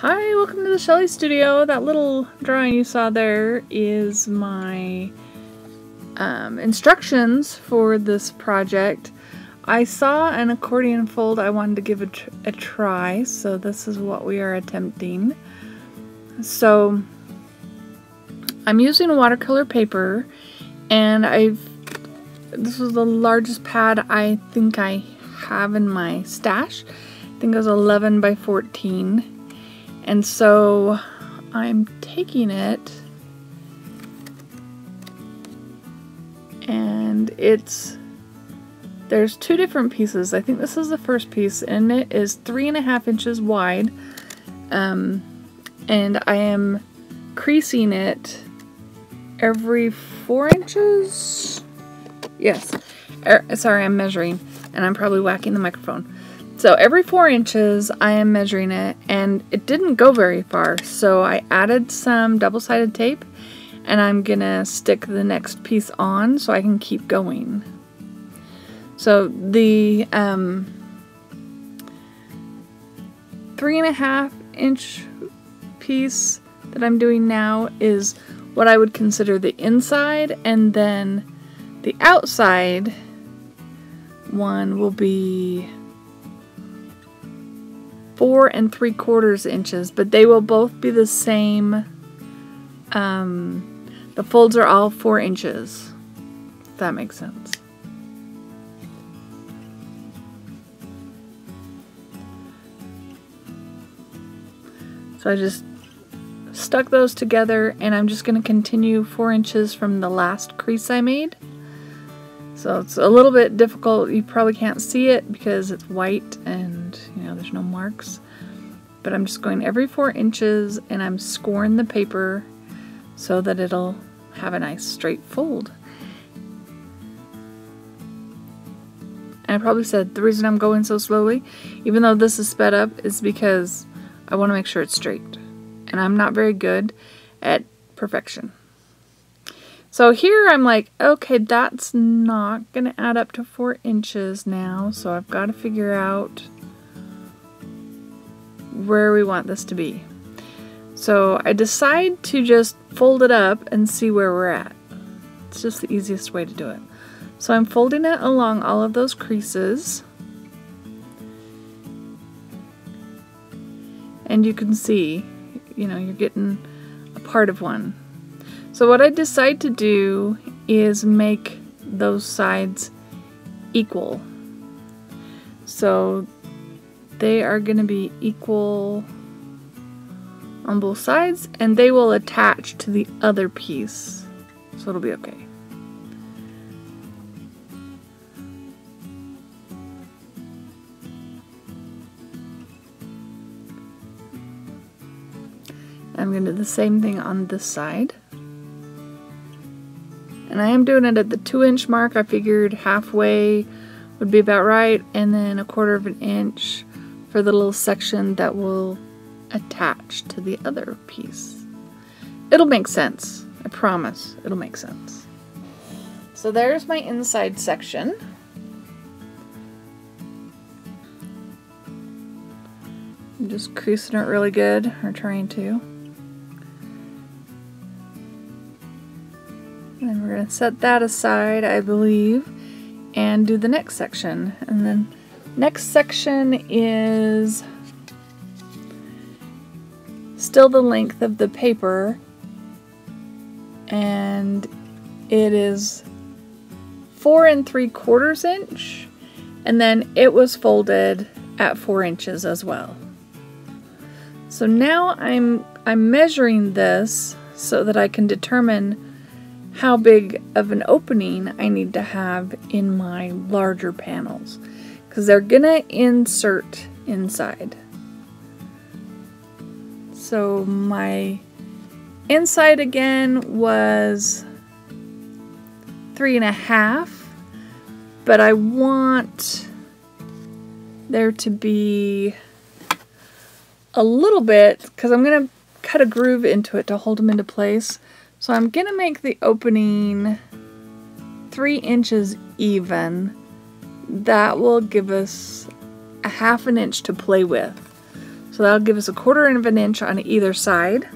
Hi, welcome to the Shelley Studio. That little drawing you saw there is my um, instructions for this project. I saw an accordion fold I wanted to give a, tr a try, so this is what we are attempting. So, I'm using watercolor paper, and I've this is the largest pad I think I have in my stash. I think it was 11 by 14 and so I'm taking it and it's there's two different pieces. I think this is the first piece and it is three and a half inches wide. Um, and I am creasing it every four inches. Yes. Er, sorry, I'm measuring and I'm probably whacking the microphone. So every four inches I am measuring it and it didn't go very far. So I added some double-sided tape and I'm gonna stick the next piece on so I can keep going. So the um, three and a half inch piece that I'm doing now is what I would consider the inside and then the outside one will be four and three quarters inches, but they will both be the same. Um, the folds are all four inches. If that makes sense. So I just stuck those together and I'm just going to continue four inches from the last crease I made. So it's a little bit difficult. You probably can't see it because it's white and marks. But I'm just going every four inches and I'm scoring the paper so that it'll have a nice straight fold. And I probably said the reason I'm going so slowly, even though this is sped up, is because I want to make sure it's straight. And I'm not very good at perfection. So here I'm like, okay, that's not going to add up to four inches now. So I've got to figure out where we want this to be. So I decide to just fold it up and see where we're at. It's just the easiest way to do it. So I'm folding it along all of those creases. And you can see, you know, you're getting a part of one. So what I decide to do is make those sides equal. So they are going to be equal on both sides and they will attach to the other piece. So it'll be okay. I'm going to do the same thing on this side. And I am doing it at the two inch mark. I figured halfway would be about right. And then a quarter of an inch for the little section that will attach to the other piece. It'll make sense. I promise. It'll make sense. So there's my inside section. I'm just creasing it really good, or trying to. And we're going to set that aside, I believe, and do the next section. And then next section is still the length of the paper and it is four and three quarters inch and then it was folded at four inches as well. So now I'm I'm measuring this so that I can determine how big of an opening I need to have in my larger panels because they're gonna insert inside. So my inside again was three and a half, but I want there to be a little bit because I'm gonna cut a groove into it to hold them into place. So I'm to make the opening three inches even. That will give us a half an inch to play with. So that'll give us a quarter of an inch on either side.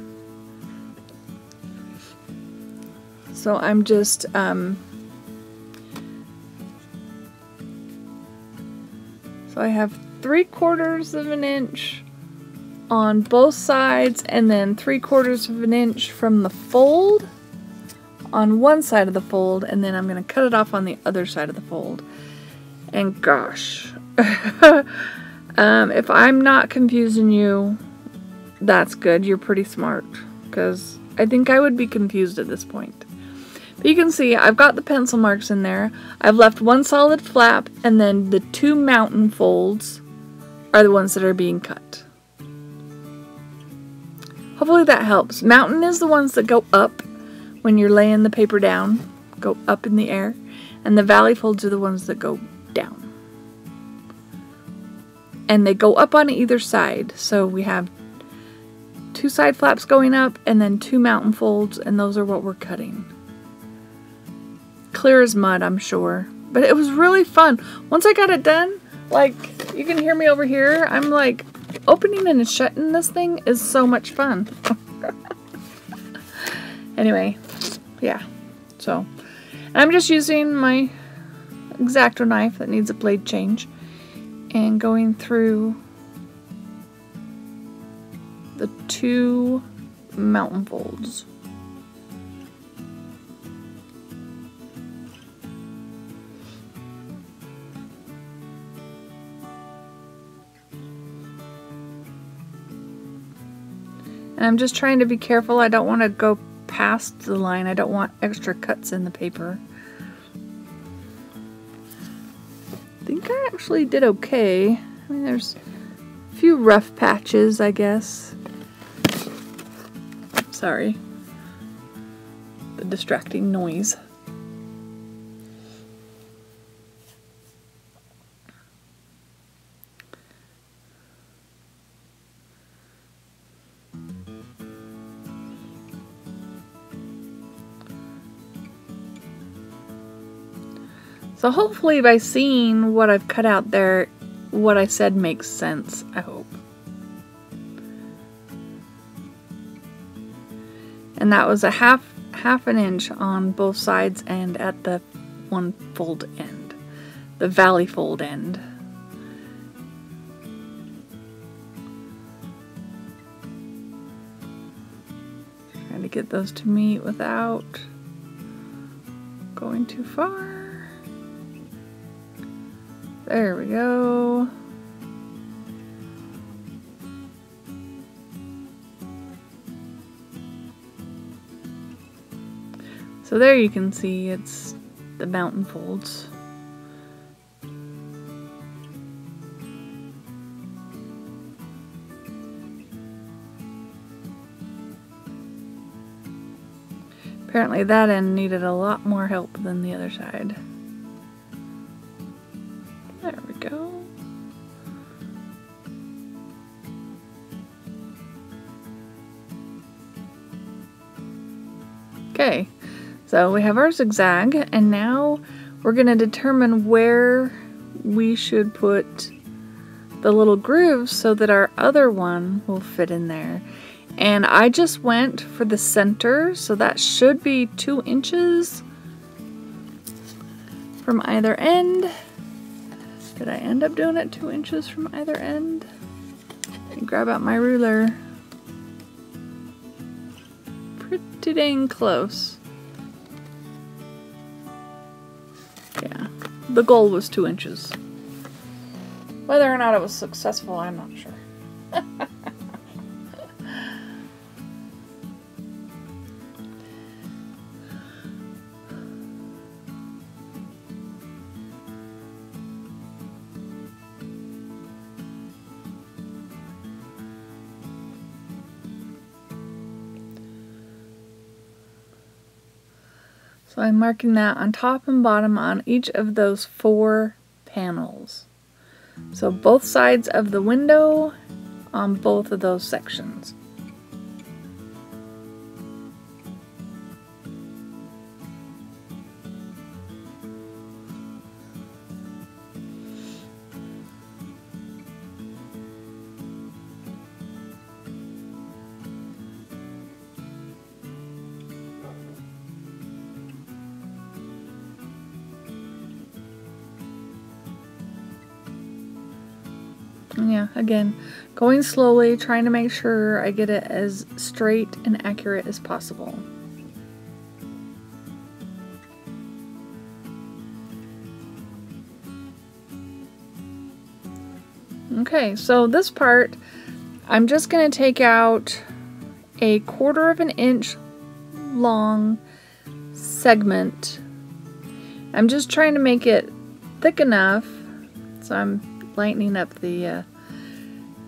So I'm just um, so I have three quarters of an inch on both sides and then three quarters of an inch from the fold on one side of the fold and then I'm going to cut it off on the other side of the fold. And gosh, um, if I'm not confusing you, that's good. You're pretty smart because I think I would be confused at this point. But you can see I've got the pencil marks in there. I've left one solid flap and then the two mountain folds are the ones that are being cut. Hopefully that helps. Mountain is the ones that go up when you're laying the paper down, go up in the air, and the valley folds are the ones that go down. And they go up on either side, so we have two side flaps going up and then two mountain folds, and those are what we're cutting clear as mud, I'm sure. But it was really fun. Once I got it done, like, you can hear me over here. I'm like, opening and shutting this thing is so much fun. anyway, yeah. So, I'm just using my X-Acto knife that needs a blade change and going through the two mountain folds. And I'm just trying to be careful. I don't want to go past the line. I don't want extra cuts in the paper. Actually did okay. I mean, there's a few rough patches, I guess. Sorry. The distracting noise. So hopefully by seeing what I've cut out there, what I said makes sense, I hope. And that was a half half an inch on both sides and at the one fold end, the valley fold end. Trying to get those to meet without going too far. There we go. So there you can see it's the mountain folds. Apparently that end needed a lot more help than the other side. So we have our zigzag, and now we're going to determine where we should put the little grooves so that our other one will fit in there. And I just went for the center, so that should be two inches from either end. Did I end up doing it two inches from either end? Grab out my ruler. pretty dang close. The goal was two inches. Whether or not it was successful, I'm not sure. So I'm marking that on top and bottom on each of those four panels. So both sides of the window on both of those sections. Again, going slowly, trying to make sure I get it as straight and accurate as possible. Okay, so this part, I'm just going to take out a quarter of an inch long segment. I'm just trying to make it thick enough, so I'm lightening up the uh,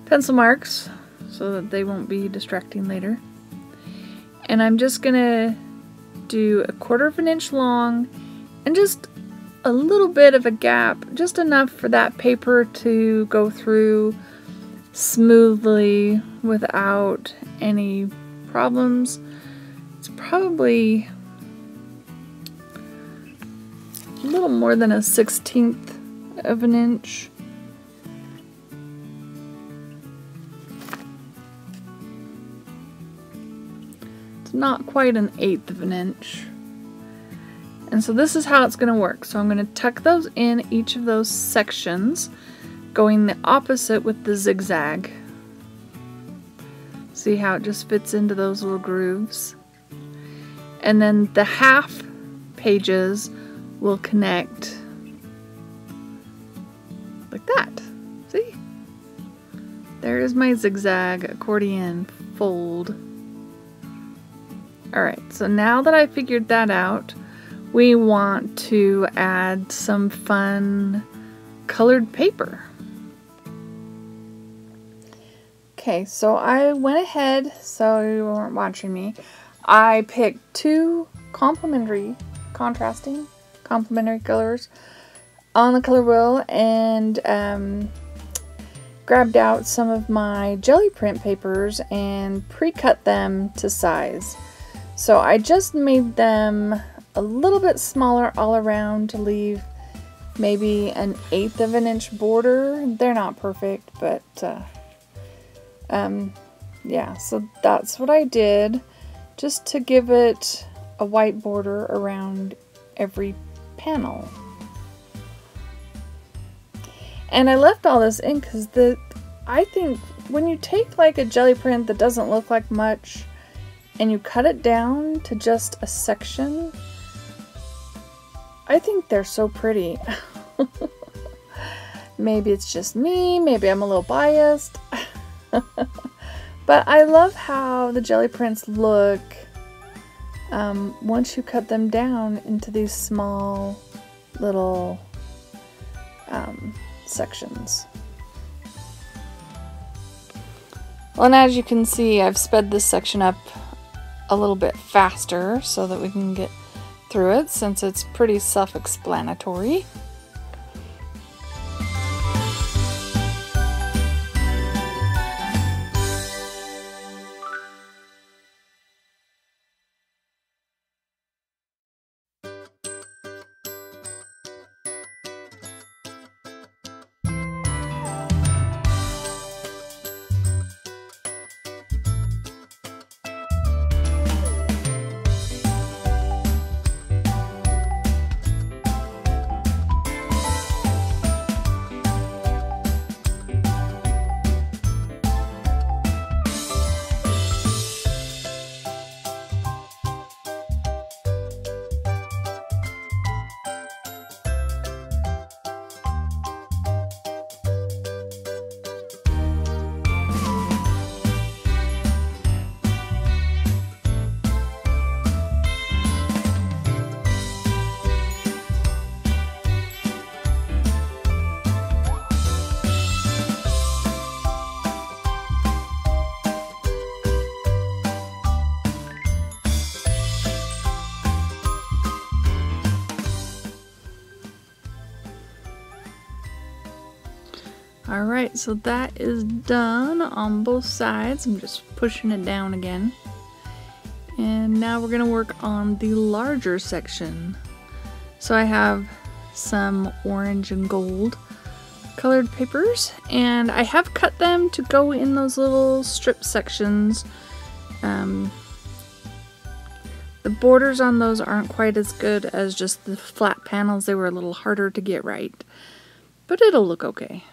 pencil marks so that they won't be distracting later. And I'm just to do a quarter of an inch long and just a little bit of a gap, just enough for that paper to go through smoothly without any problems. It's probably a little more than a 16th of an inch. It's not quite an eighth of an inch. And so this is how it's going to work. So I'm going to tuck those in each of those sections, going the opposite with the zigzag. See how it just fits into those little grooves. And then the half pages will connect like that. See? There is my zigzag accordion fold. Alright, so now that I figured that out, we want to add some fun colored paper. Okay, so I went ahead, so you weren't watching me. I picked two complementary, contrasting, complementary colors on the color wheel and um, grabbed out some of my jelly print papers and pre-cut them to size. So I just made them a little bit smaller all around to leave maybe an eighth of an inch border. They're not perfect, but uh, um, yeah, so that's what I did just to give it a white border around every panel. And I left all this in because the I think when you take like a jelly print that doesn't look like much and you cut it down to just a section, I think they're so pretty. maybe it's just me, maybe I'm a little biased. but I love how the jelly prints look um, once you cut them down into these small little um, sections. Well, and as you can see, I've sped this section up a little bit faster so that we can get through it since it's pretty self-explanatory. Alright, so that is done on both sides. I'm just pushing it down again. And now we're going to work on the larger section. So I have some orange and gold colored papers and I have cut them to go in those little strip sections. Um, the borders on those aren't quite as good as just the flat panels. They were a little harder to get right, but it'll look okay.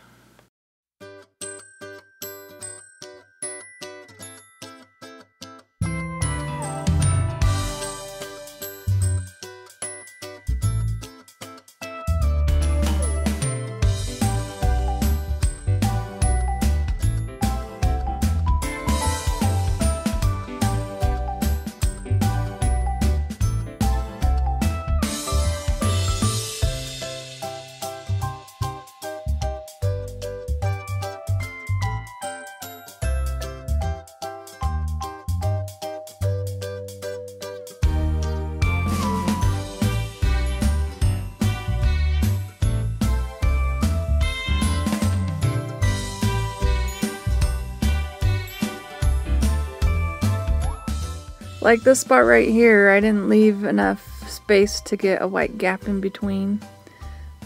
Like this spot right here, I didn't leave enough space to get a white gap in between.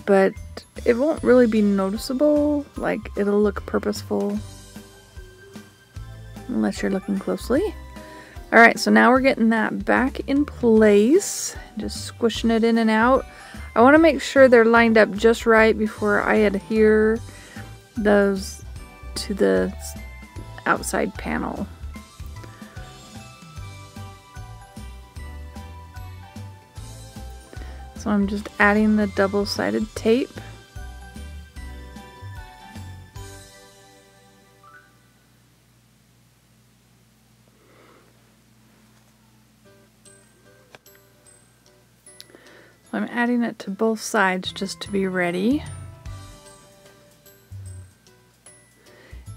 But it won't really be noticeable, like it'll look purposeful. Unless you're looking closely. Alright, so now we're getting that back in place. Just squishing it in and out. I want to make sure they're lined up just right before I adhere those to the outside panel. So I'm just adding the double-sided tape. So I'm adding it to both sides just to be ready.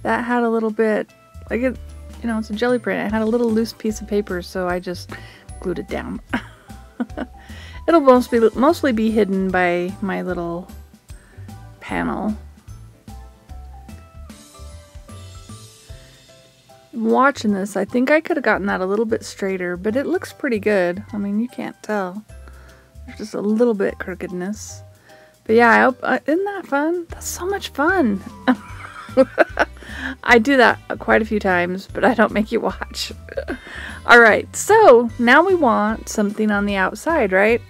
That had a little bit, like it, you know, it's a jelly print. It had a little loose piece of paper, so I just glued it down. It'll mostly, mostly be hidden by my little panel. Watching this, I think I could have gotten that a little bit straighter, but it looks pretty good. I mean, you can't tell. There's just a little bit crookedness. But yeah, I hope, uh, isn't that fun? That's so much fun. I do that quite a few times, but I don't make you watch. Alright, so now we want something on the outside, right?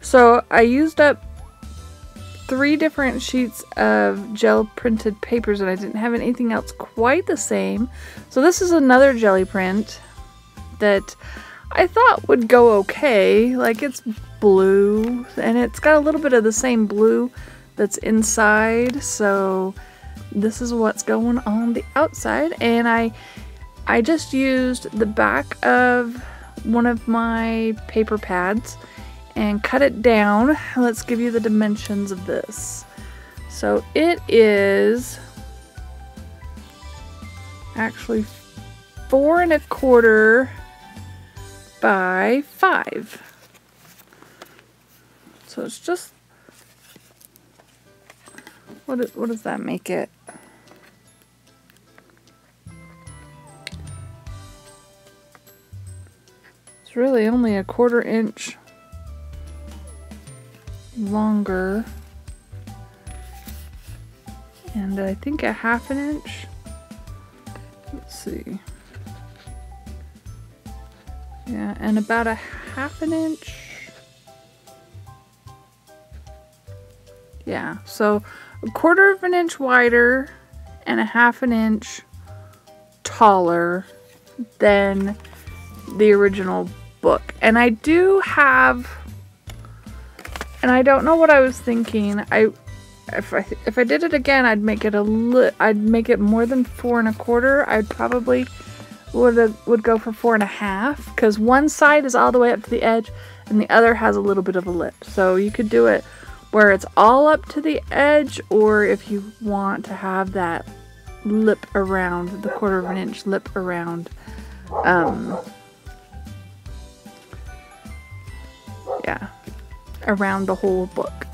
So I used up three different sheets of gel printed papers and I didn't have anything else quite the same. So this is another jelly print that I thought would go okay. Like it's blue and it's got a little bit of the same blue that's inside. So this is what's going on the outside and I I just used the back of one of my paper pads and cut it down. Let's give you the dimensions of this. So it is actually four and a quarter by five. So it's just, what, what does that make it? It's really only a quarter inch longer. And I think a half an inch. Let's see. Yeah and about a half an inch. Yeah so a quarter of an inch wider and a half an inch taller than the original book. And I do have and I don't know what I was thinking. I if I if I did it again, I'd make it a li I'd make it more than four and a quarter. I'd probably would would go for four and a half because one side is all the way up to the edge and the other has a little bit of a lip. So you could do it where it's all up to the edge or if you want to have that lip around, the quarter of an inch lip around. Um, yeah around the whole book.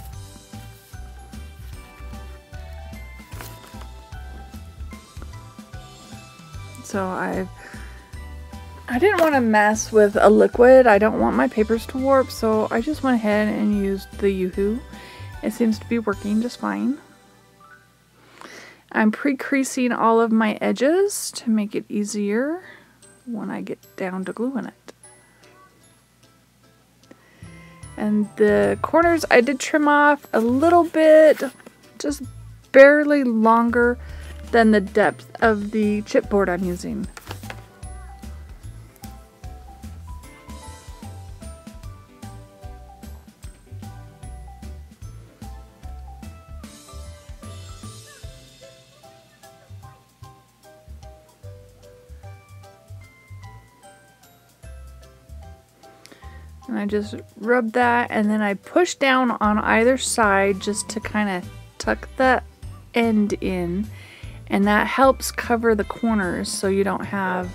So I I didn't want to mess with a liquid. I don't want my papers to warp, so I just went ahead and used the UHU. It seems to be working just fine. I'm pre-creasing all of my edges to make it easier when I get down to gluing it. And the corners I did trim off a little bit, just barely longer than the depth of the chipboard I'm using. Just rub that and then I push down on either side just to kind of tuck the end in. And that helps cover the corners so you don't have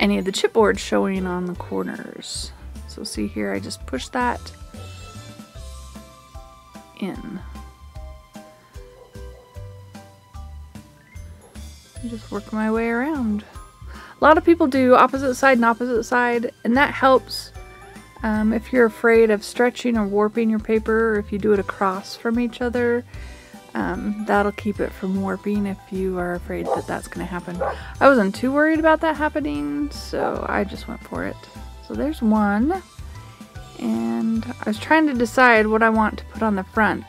any of the chipboard showing on the corners. So see here, I just push that in. just work my way around. A lot of people do opposite side and opposite side, and that helps um, if you're afraid of stretching or warping your paper, or if you do it across from each other. Um, that'll keep it from warping if you are afraid that that's going to happen. I wasn't too worried about that happening, so I just went for it. So there's one. And I was trying to decide what I want to put on the front.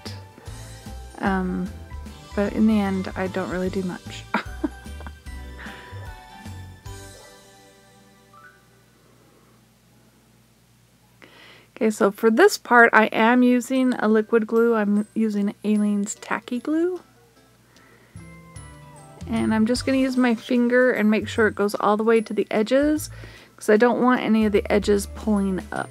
Um, but in the end, I don't really do much. okay, so for this part, I am using a liquid glue. I'm using Aleene's Tacky Glue. And I'm just going to use my finger and make sure it goes all the way to the edges because I don't want any of the edges pulling up.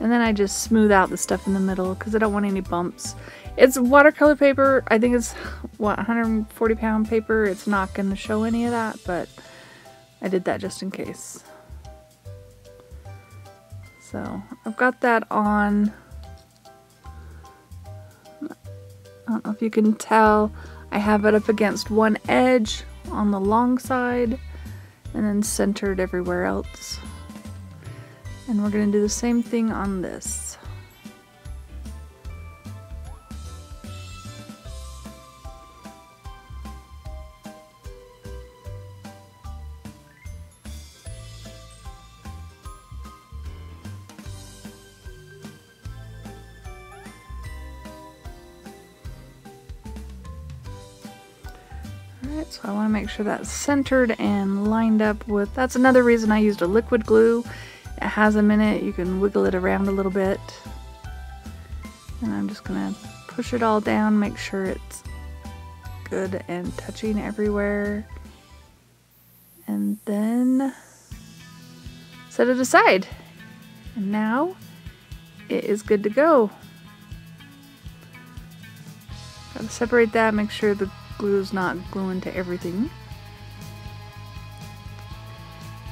And then I just smooth out the stuff in the middle because I don't want any bumps. It's watercolor paper. I think it's, what, 140 pound paper. It's not going to show any of that, but I did that just in case. So I've got that on. I don't know if you can tell. I have it up against one edge on the long side and then centered everywhere else. And we're going to do the same thing on this. Alright, so I want to make sure that's centered and lined up with, that's another reason I used a liquid glue it has a minute. You can wiggle it around a little bit. And I'm just going to push it all down, make sure it's good and touching everywhere. And then set it aside. And now it is good to go. Gotta separate that, make sure the glue is not gluing to everything.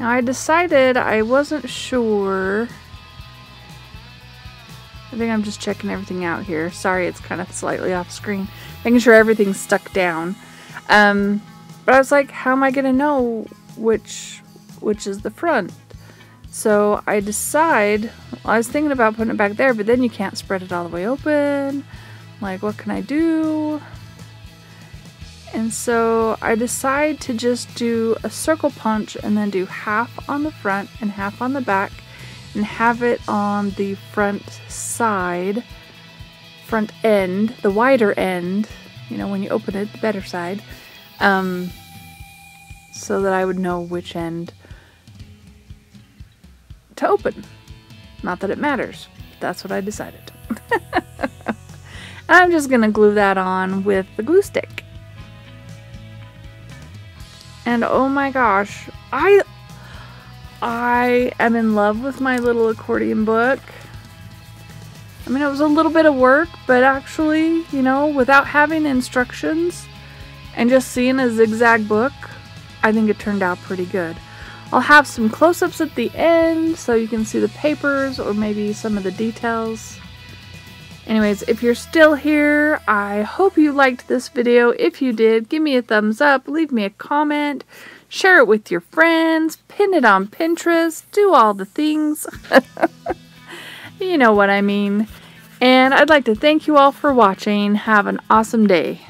Now I decided I wasn't sure. I think I'm just checking everything out here. Sorry, it's kind of slightly off screen. Making sure everything's stuck down. Um, but I was like, how am I going to know which which is the front? So I decide, well, I was thinking about putting it back there, but then you can't spread it all the way open. Like, what can I do? And so I decide to just do a circle punch and then do half on the front and half on the back and have it on the front side, front end, the wider end, you know, when you open it, the better side, um, so that I would know which end to open. Not that it matters. That's what I decided. I'm just to glue that on with the glue stick. And oh my gosh, I I am in love with my little accordion book. I mean, it was a little bit of work, but actually, you know, without having instructions and just seeing a zigzag book, I think it turned out pretty good. I'll have some close-ups at the end so you can see the papers or maybe some of the details. Anyways, if you're still here, I hope you liked this video. If you did, give me a thumbs up, leave me a comment, share it with your friends, pin it on Pinterest, do all the things. you know what I mean. And I'd like to thank you all for watching. Have an awesome day.